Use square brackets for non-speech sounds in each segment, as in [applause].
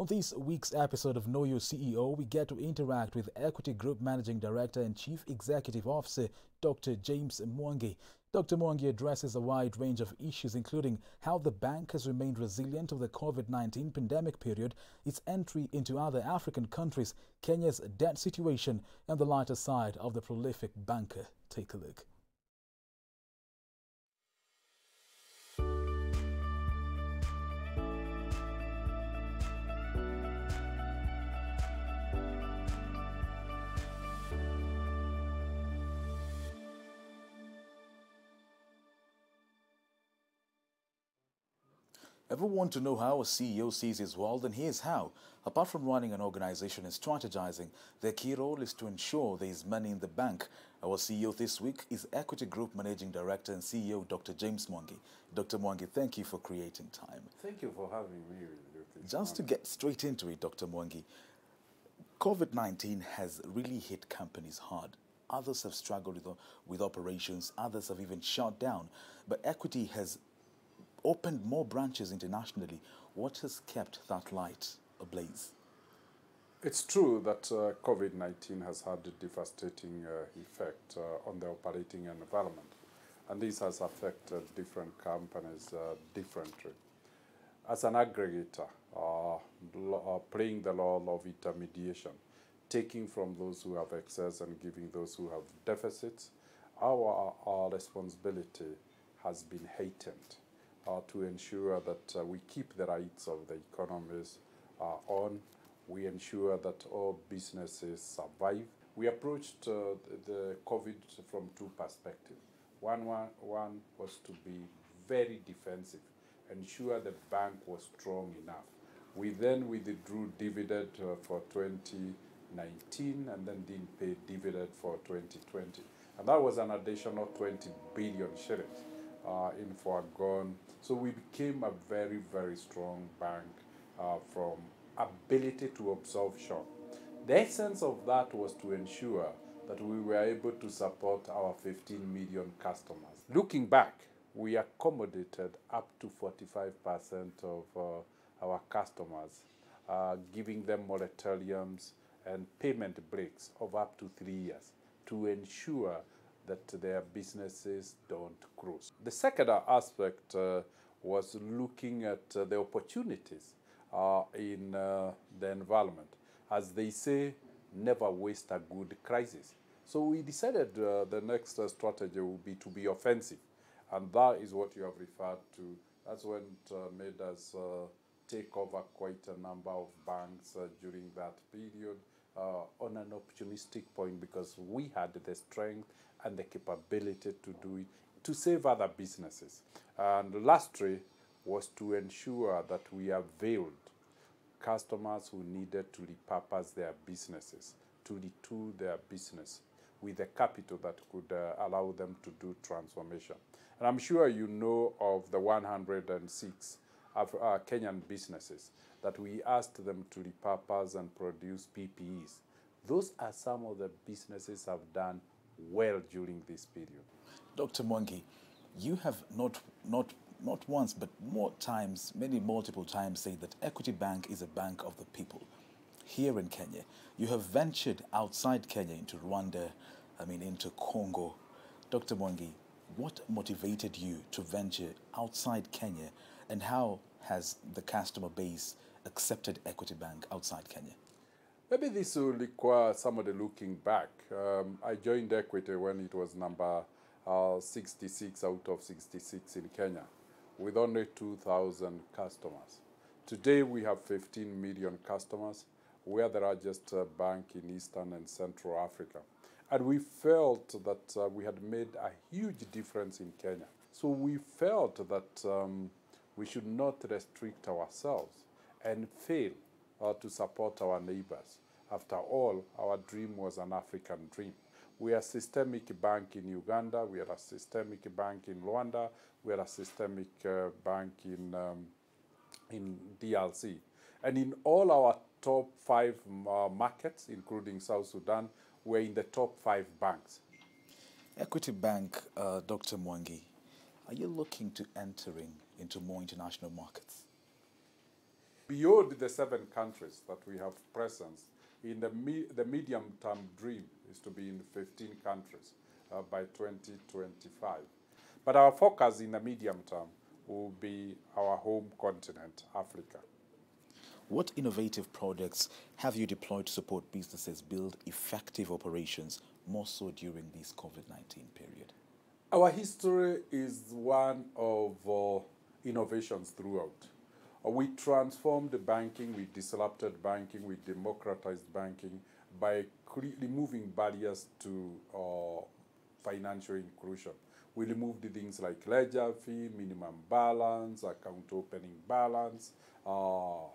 On this week's episode of Know Your CEO, we get to interact with Equity Group Managing Director and Chief Executive Officer, Dr. James Mwangi. Dr. Mwangi addresses a wide range of issues, including how the bank has remained resilient over the COVID 19 pandemic period, its entry into other African countries, Kenya's debt situation, and the lighter side of the prolific banker. Take a look. Ever want to know how a CEO sees his world? And here's how. Apart from running an organization and strategizing, their key role is to ensure there is money in the bank. Our CEO this week is Equity Group Managing Director and CEO Dr. James Mwangi. Dr. Mwangi, thank you for creating time. Thank you for having me. Just to get straight into it, Dr. Mwangi, COVID 19 has really hit companies hard. Others have struggled with, with operations, others have even shut down. But Equity has opened more branches internationally. What has kept that light ablaze? It's true that uh, COVID 19 has had a devastating uh, effect uh, on the operating environment, and this has affected different companies uh, differently. As an aggregator, uh, uh, playing the role of intermediation, taking from those who have excess and giving those who have deficits, our, our responsibility has been heightened uh, to ensure that uh, we keep the rights of the economies uh, on. We ensure that all businesses survive. We approached uh, the COVID from two perspectives. One, one, one was to be very defensive, ensure the bank was strong enough. We then withdrew dividend uh, for 2019 and then didn't pay dividend for 2020. And that was an additional 20 billion shillings uh, in foregone. So we became a very, very strong bank uh, from ability to absorb shock. The essence of that was to ensure that we were able to support our 15 million customers. Looking back, we accommodated up to 45% of uh, our customers, uh, giving them moratoriums and payment breaks of up to three years to ensure that their businesses don't close. The second aspect uh, was looking at uh, the opportunities uh, in uh, the environment. As they say, never waste a good crisis. So we decided uh, the next uh, strategy will be to be offensive. And that is what you have referred to. That's when it made us take over quite a number of banks during that period. Uh, on an opportunistic point because we had the strength and the capability to do it to save other businesses. And lastly was to ensure that we availed customers who needed to repurpose their businesses, to retool their business with the capital that could uh, allow them to do transformation. And I'm sure you know of the 106 of uh, Kenyan businesses that we asked them to repurpose and produce PPEs. Those are some of the businesses have done well during this period. Dr. Mwangi, you have not, not, not once, but more times, many multiple times, say that Equity Bank is a bank of the people. Here in Kenya, you have ventured outside Kenya into Rwanda, I mean, into Congo. Dr. Mwangi, what motivated you to venture outside Kenya, and how has the customer base accepted Equity Bank outside Kenya? Maybe this will require somebody looking back. Um, I joined Equity when it was number uh, 66 out of 66 in Kenya, with only 2,000 customers. Today we have 15 million customers. We are the largest uh, bank in Eastern and Central Africa. And we felt that uh, we had made a huge difference in Kenya. So we felt that um, we should not restrict ourselves and fail uh, to support our neighbors. After all, our dream was an African dream. We are a systemic bank in Uganda, we are a systemic bank in Rwanda, we are a systemic uh, bank in, um, in DRC. And in all our top five uh, markets, including South Sudan, we're in the top five banks. Equity Bank, uh, Dr. Mwangi, are you looking to entering into more international markets? Beyond the seven countries that we have presence, in the, me- the medium term dream is to be in 15 countries uh, by 2025. But our focus in the medium term will be our home continent, Africa. What innovative projects have you deployed to support businesses build effective operations, more so during this COVID 19 period? Our history is one of uh, innovations throughout. Uh, we transformed the banking, we disrupted banking, we democratized banking by removing barriers to uh, financial inclusion. We removed things like ledger fee, minimum balance, account opening balance, uh,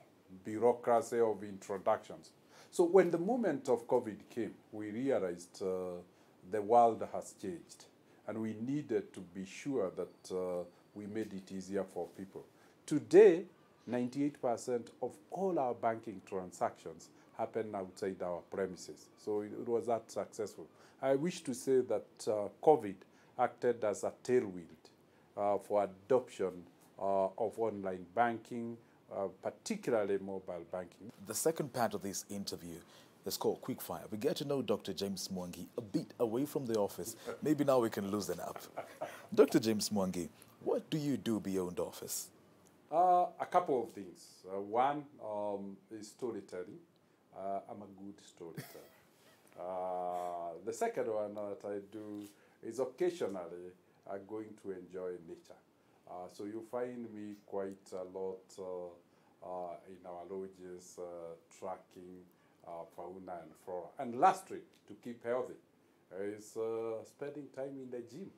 bureaucracy of introductions. So when the moment of COVID came, we realized uh, the world has changed and we needed to be sure that uh, we made it easier for people. Today, 98% of all our banking transactions happen outside our premises. So it, it was that successful. I wish to say that uh, COVID acted as a tailwind uh, for adoption uh, of online banking, uh, particularly mobile banking. The second part of this interview is called Quickfire. We get to know Dr. James Mwangi a bit away from the office. Maybe now we can loosen up. Dr. James Mwangi, what do you do beyond office? Uh, a couple of things. Uh, one um, is storytelling. Uh, I'm a good storyteller. [laughs] Uh, the second one that I do is occasionally uh, going to enjoy nature. Uh, so you find me quite a lot in our lodges, tracking fauna and flora. And lastly, to keep healthy, is spending time in the gym.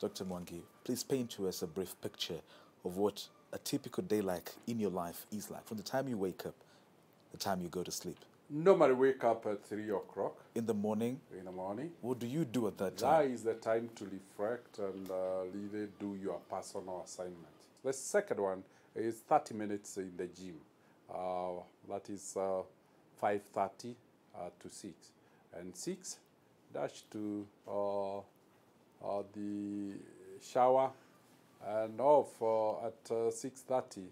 Dr. Mwangi, please paint to us a brief picture of what a typical day like in your life is like from the time you wake up, the time you go to sleep. Normally wake up at 3 o'clock In the morning, in the morning. what do you do at that That time? is the time to reflect and uh, really do your personal assignment. The second one is 30 minutes in the gym. Uh, that is uh, 5.30 uh, to 6. And 6, dash to uh, uh, the shower and off at uh, 6.30.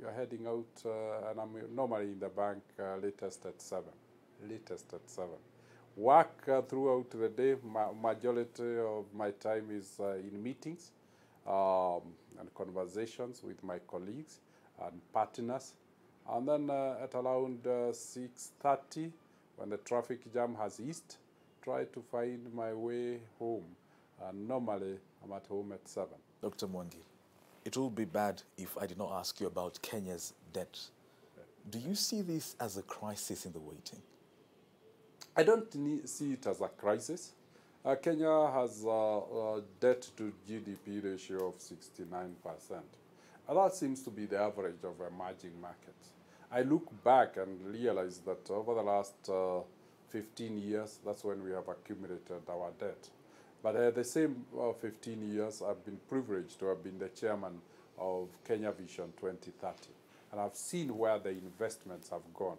You're heading out uh, and I'm normally in the bank uh, latest at 7. Latest at 7 work uh, throughout the day. Ma- majority of my time is uh, in meetings um, and conversations with my colleagues and partners. And then uh, at around uh, 6.30, when the traffic jam has eased, try to find my way home. And normally, I'm at home at 7. Dr. Mwangi, it will be bad if I did not ask you about Kenya's debt. Do you see this as a crisis in the waiting? I don't need, see it as a crisis. Uh, Kenya has a, a debt to GDP ratio of 69%. And that seems to be the average of emerging markets. I look back and realize that over the last uh, 15 years, that's when we have accumulated our debt. But at the same uh, 15 years, I've been privileged to have been the chairman of Kenya Vision 2030. And I've seen where the investments have gone.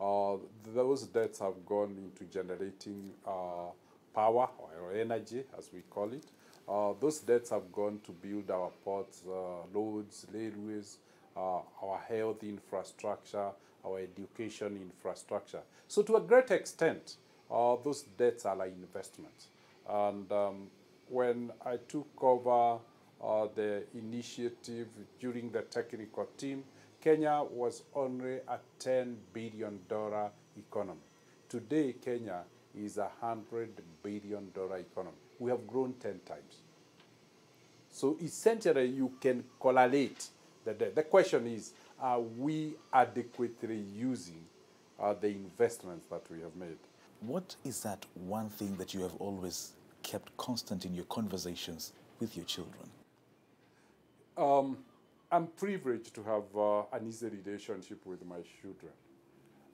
Uh, those debts have gone into generating uh, power or energy, as we call it. Uh, those debts have gone to build our ports, uh, roads, railways, uh, our health infrastructure, our education infrastructure. So, to a great extent, those debts are like investments. And um, when I took over uh, the initiative during the technical team, Kenya was only a $10 billion economy. Today, Kenya is a $100 billion economy. We have grown 10 times. So essentially, you can correlate the debt. The question is, are we adequately using uh, the investments that we have made? What is that one thing that you have always kept constant in your conversations with your children? Um, I'm privileged to have uh, an easy relationship with my children.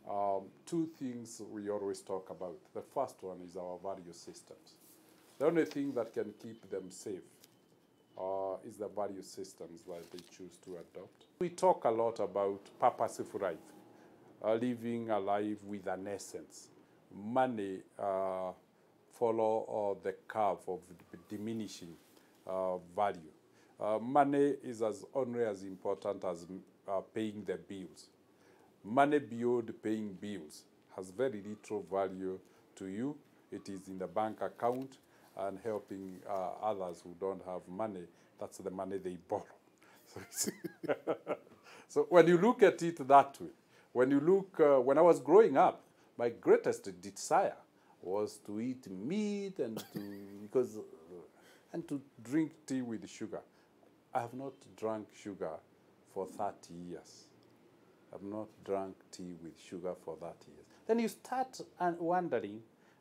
Um, two things we always talk about. The first one is our value systems. The only thing that can keep them safe uh, is the value systems that they choose to adopt. We talk a lot about purposeful life, uh, living a life with an essence. Money uh, follow the curve of diminishing uh, value. Uh, money is as only as important as uh, paying the bills. Money beyond paying bills has very little value to you. It is in the bank account and helping others who don't have money. That's the money they [laughs] borrow. So, [laughs] so when you look at it that way, when you look, uh, when I was growing up, my greatest desire was to eat meat and to because and to drink tea with sugar. I have not drunk sugar for 30 years. I've not drunk tea with sugar for 30 years. Then you start uh, wondering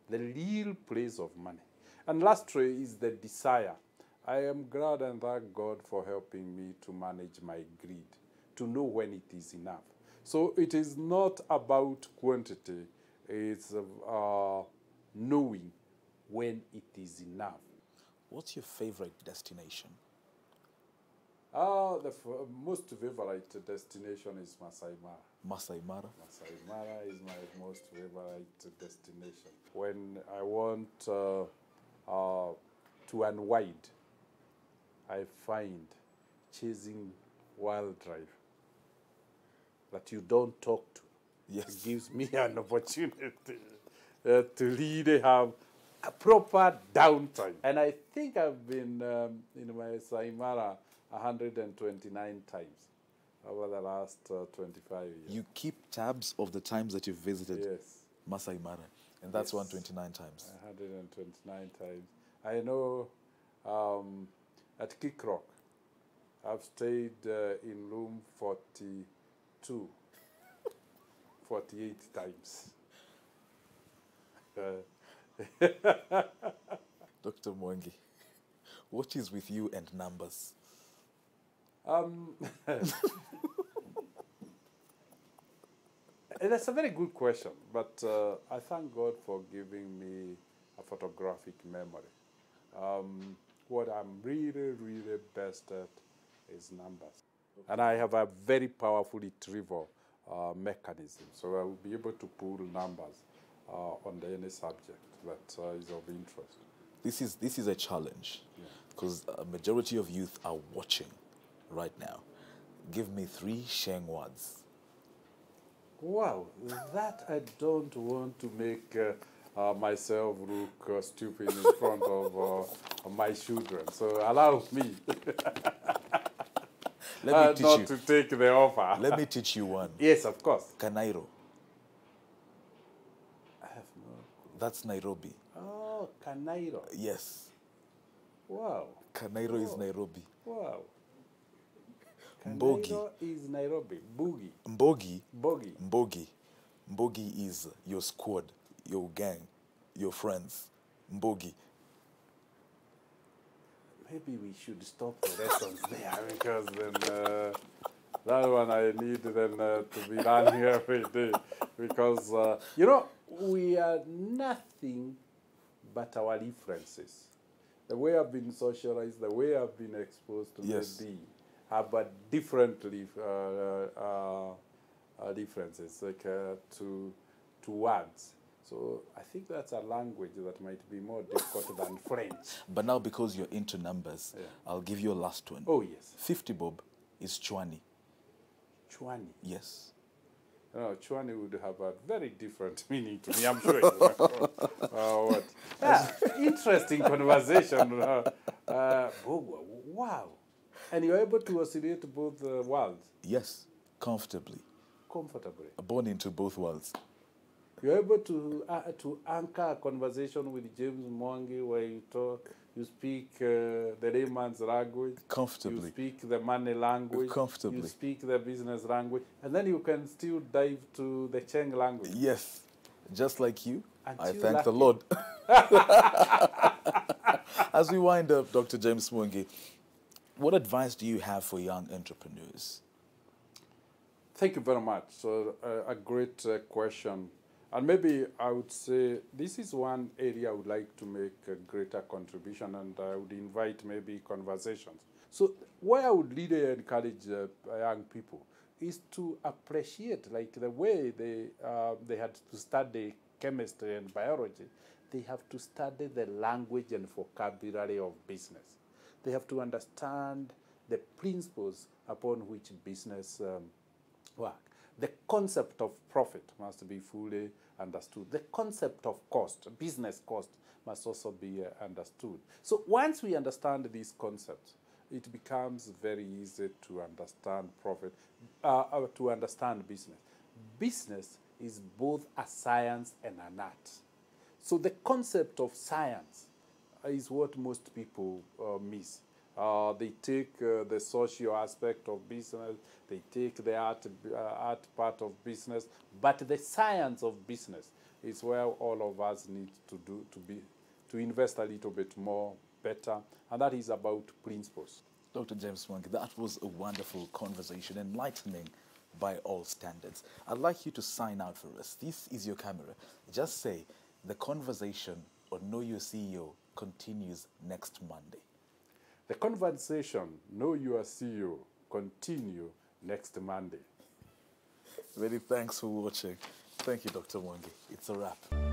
the real place of money. And lastly is the desire. I am glad and thank God for helping me to manage my greed, to know when it is enough. So it is not about quantity, it's uh, knowing when it is enough. What's your favorite destination? Ah, the f- most favorite destination is Masai Mara. Masai Mara? Masai Mara is my most favorite destination. When I want uh, uh, to unwind, I find chasing wildlife that you don't talk to Yes. gives me an opportunity uh, to really have a proper downtime. And I think I've been um, in Masai Mara 129 times over the last uh, 25 years. You keep tabs of the times that you've visited yes, Masai Mara, and that's Yes. 129 times. 129 times. I know um, at Kick Rock, I've stayed uh, in room 42, 48 times. Uh, [laughs] Dr. Mwangi, what is with you and numbers? Um, [laughs] that's a very good question, but uh, I thank God for giving me a photographic memory. Um, what I'm really, really best at is numbers. And I have a very powerful retrieval uh, mechanism, so I will be able to pull numbers uh, on any subject that uh, is of interest. This is, this is a challenge because a majority of youth are watching right now. Give me three Sheng words. Wow, that I don't want to make uh, uh, myself look uh, stupid in front of uh, my children. So allow me [laughs] Let uh, me teach not you. to take the offer. Let me teach you one. [laughs] yes, of course. Kanairo. I have no. That's Nairobi. Oh, Kanairo. Yes. Wow, Kanairo is Nairobi. wow. Mbogi. Is Nairobi. Boogie. Mbogi, Bogie. Mbogi. Mbogi is your squad, your gang, your friends. Mbogi. Maybe we should stop the lessons there because then uh, that one I need then uh, to be done [laughs] here every day because uh, you know we are nothing but our references. The way I've been socialized, the way I've been exposed to Yes. maybe have a different uh, uh, uh, differences like uh, to to words. So I think that's a language that might be more difficult than French. But now, because you're into numbers, Yeah. I'll give you a last one. Oh yes, 50 bob is Chwani. Chwani. Yes. No, Chwani would have a very different [laughs] meaning to me, I'm sure. [laughs] uh, what? Yeah, interesting conversation. Uh, uh, wow. And you're able to oscillate both uh, worlds Yes. Comfortably. comfortably. Born into both worlds. You're able to uh, to anchor a conversation with James Mwangi where you talk, you speak uh, the layman's language, you Comfortably. speak the money language, Comfortably. you speak the business language, and then you can still dive to the Sheng language. Yes. Just like you, I Until thank the. Lord. [laughs] As we wind up, Dr. James Mwangi, what advice do you have for young entrepreneurs? Thank you very much. So, uh, a great uh, question. And maybe I would say this is one area I would like to make a greater contribution, and I would invite maybe conversations. So, where I would really encourage uh, young people is to appreciate, like the way they uh, they had to study chemistry and biology, they have to study the language and vocabulary of business. They have to understand the principles upon which business um, work. The concept of profit must be fully understood. The concept of cost, business cost, must also be uh, understood. So once we understand these concepts, it becomes very easy to understand profit, uh, uh, to understand business. Business is both a science and an art. So the concept of science is what most people uh, miss. Uh, they take uh, the social aspect of business, they take the art, uh, art part of business, but the science of business is where all of us need to do to be to invest a little bit more better, and that is about principles. Dr. James Mwangi, that was a wonderful conversation, enlightening by all standards. I'd like you to sign out for us. This is your camera. Just say the conversation on Know Your CEO continues next Monday. The conversation, Know Your CEO, continue next Monday. Many thanks for watching. Thank you, Dr. Mwangi. It's a wrap.